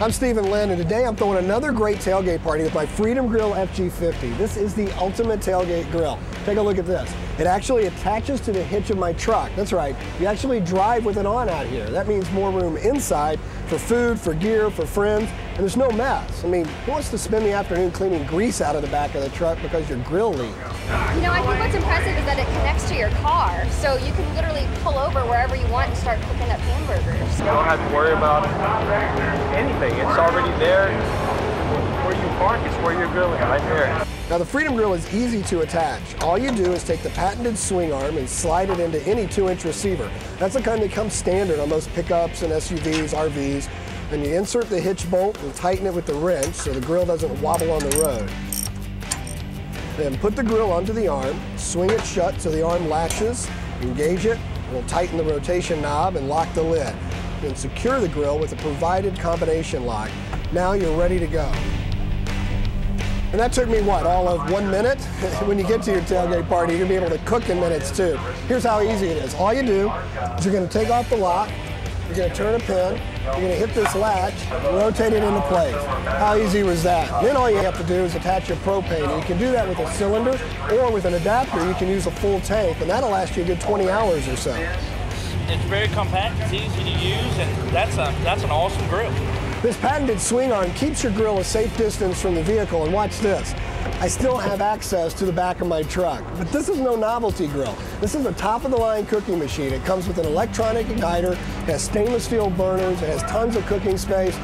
I'm Stephen Lynn, and today I'm throwing another great tailgate party with my Freedom Grill FG50. This is the ultimate tailgate grill. Take a look at this. It actually attaches to the hitch of my truck. That's right, you actually drive with it on out here. That means more room inside for food, for gear, for friends, and there's no mess. I mean, who wants to spend the afternoon cleaning grease out of the back of the truck because your grill leaks? You know, I think what's impressive is that it connects to your car, so you can literally pull over wherever you want and start cooking up hamburgers. You don't have to worry about anything. It's already there. Where you park is where you're grilling, right there. Now the Freedom Grill is easy to attach. All you do is take the patented swing arm and slide it into any two inch receiver. That's the kind that comes standard on most pickups and SUVs, RVs. Then you insert the hitch bolt and tighten it with the wrench so the grill doesn't wobble on the road. Then put the grill onto the arm, swing it shut so the arm latches, engage it, we'll tighten the rotation knob and lock the lid. Then secure the grill with a provided combination lock. Now you're ready to go. And that took me, what, all of one minute? when you get to your tailgate party, you're to be able to cook in minutes too. Here's how easy it is. All you do is you're going to take off the lock, you're going to turn a pin, you're going to hit this latch, rotate it into place. How easy was that? Then all you have to do is attach your propane. And you can do that with a cylinder or with an adapter, you can use a full tank, and that'll last you a good 20 hours or so. It's very compact, it's easy to use, and that's, a, that's an awesome grill. This patented swing arm keeps your grill a safe distance from the vehicle, and watch this. I still have access to the back of my truck, but this is no novelty grill. This is a top-of-the-line cooking machine. It comes with an electronic igniter, it has stainless steel burners, it has tons of cooking space,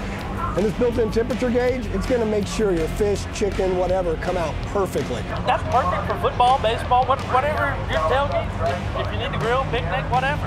and this built-in temperature gauge, it's going to make sure your fish, chicken, whatever, come out perfectly. That's perfect for football, baseball, whatever your tailgate. If you need to grill, picnic, whatever.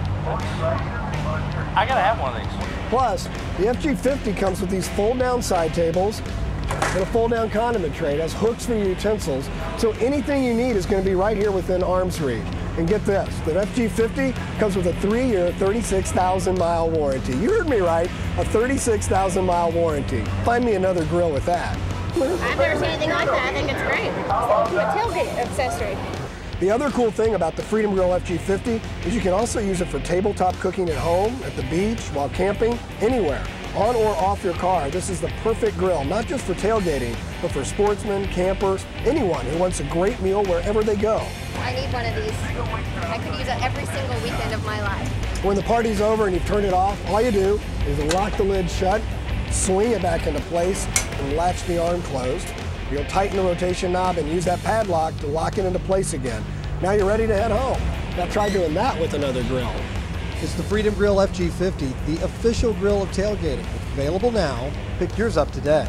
I gotta have one of these. Plus, the FG50 comes with these fold-down side tables and a fold-down condiment tray. It has hooks for your utensils, so anything you need is going to be right here within arm's reach. And get this, the FG50 comes with a three-year, 36,000 mile warranty. You heard me right, a 36,000 mile warranty. Find me another grill with that. I've never seen anything like that. I think it's great. A tailgate accessory. The other cool thing about the Freedom Grill FG50 is you can also use it for tabletop cooking at home, at the beach, while camping, anywhere. On or off your car, this is the perfect grill, not just for tailgating, but for sportsmen, campers, anyone who wants a great meal wherever they go. I need one of these. I could use it every single weekend of my life. When the party's over and you've turned it off, all you do is lock the lid shut, swing it back into place, and latch the arm closed. You'll tighten the rotation knob and use that padlock to lock it into place again. Now you're ready to head home. Now try doing that with another grill. It's the Freedom Grill FG50, the official grill of tailgating. Available now. Pick yours up today.